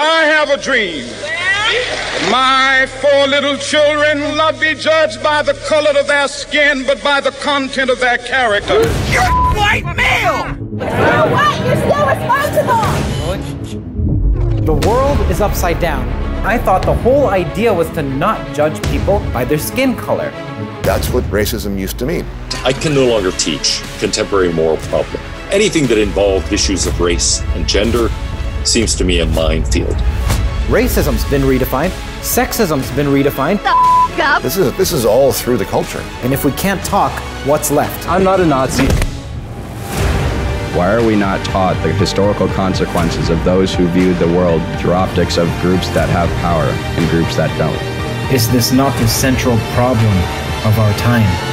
I have a dream. My four little children will not be judged by the color of their skin, but by the content of their character. You're a white male! You're white, you're still responsible! The world is upside down. I thought the whole idea was to not judge people by their skin color. That's what racism used to mean. I can no longer teach contemporary moral problem. Anything that involved issues of race and gender seems to me a minefield. Racism's been redefined. Sexism's been redefined. Up. This is this is all through the culture. And if we can't talk, what's left? I'm not a Nazi. Why are we not taught the historical consequences of those who viewed the world through optics of groups that have power and groups that don't? Is this not the central problem of our time?